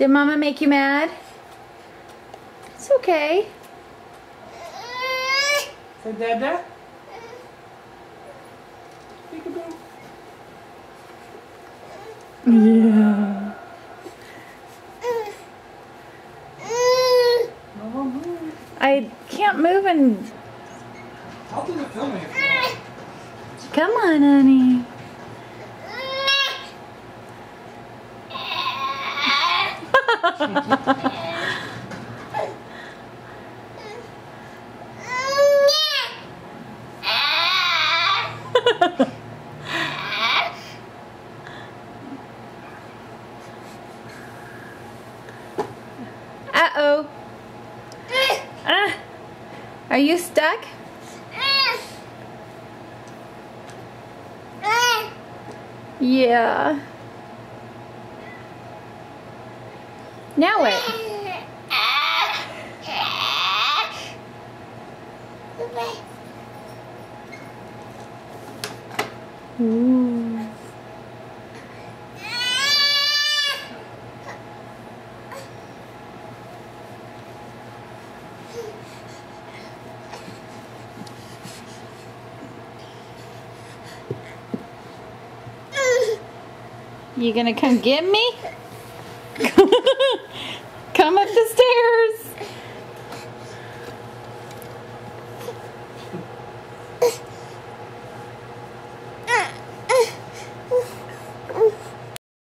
Did Mama make you mad? It's okay. Say Dada. Peekaboo. Yeah. I can't move and I'll do the filming if you want. come on, honey. Uh-oh. Ah. Are you stuck? Yeah. Now what? Ooh. You gonna come get me? come up stairs.